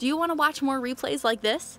Do you want to watch more replays like this?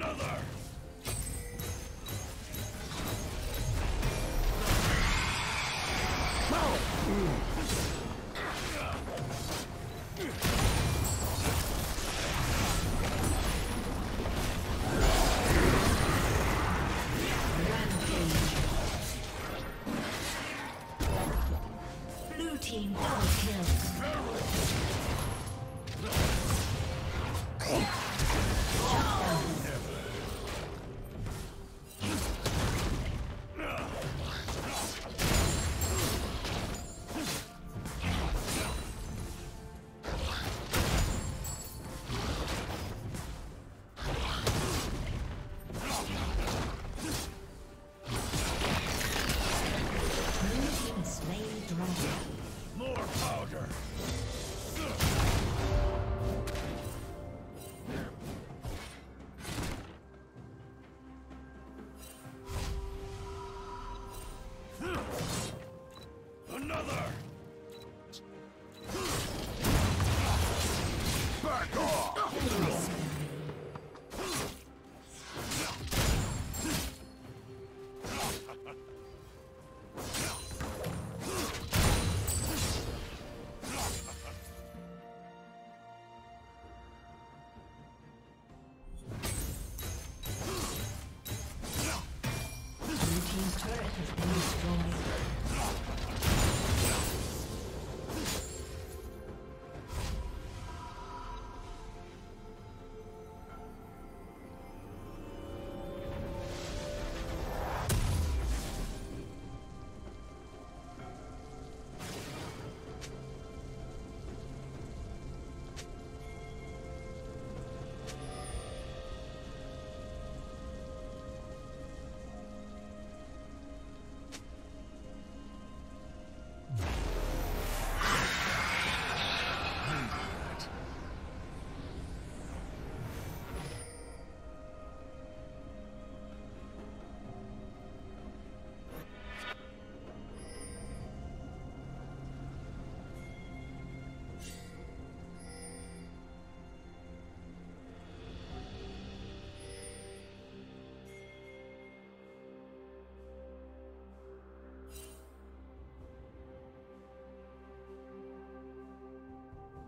Another.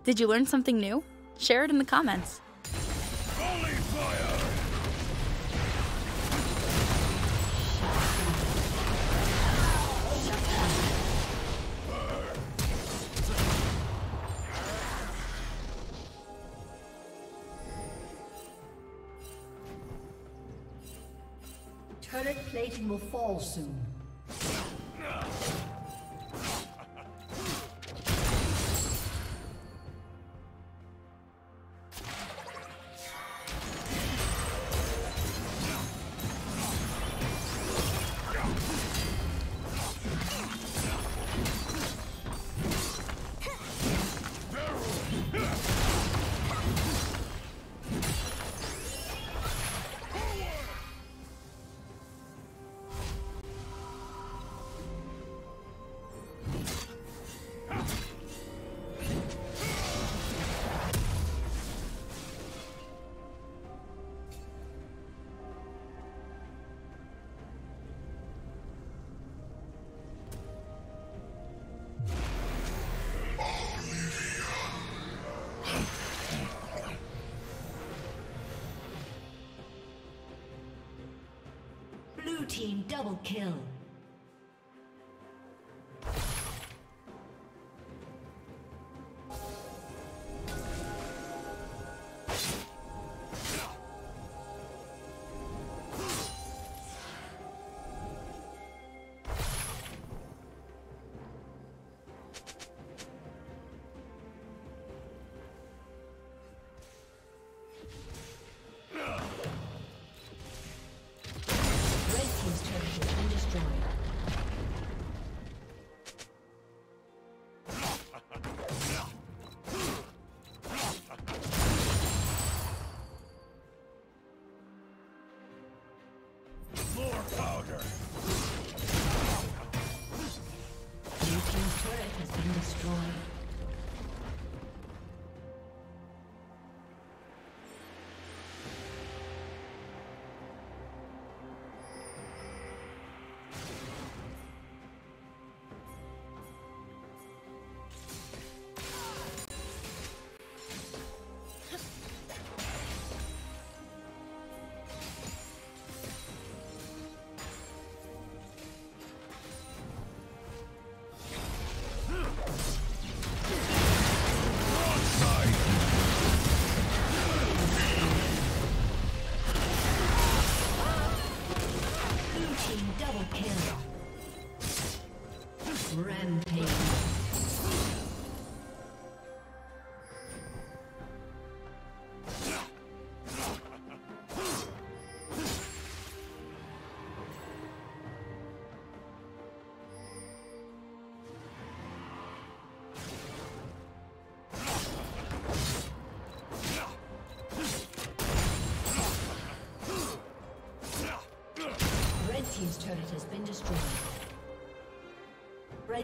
Did you learn something new? Share it in the comments. Turret plating will fall soon. Team double kill.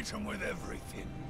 Hit him with everything.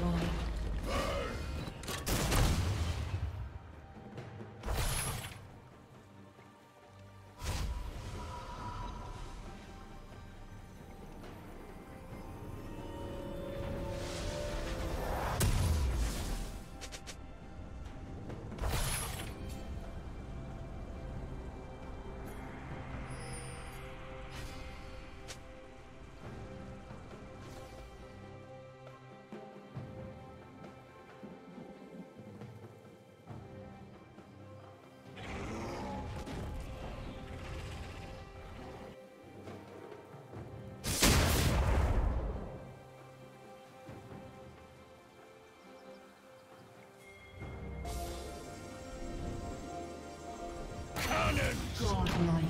destroyed. Godlike.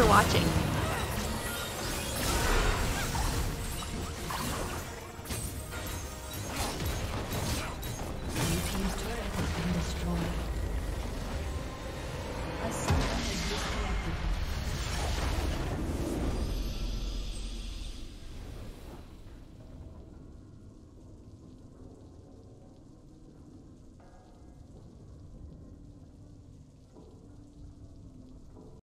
For watching.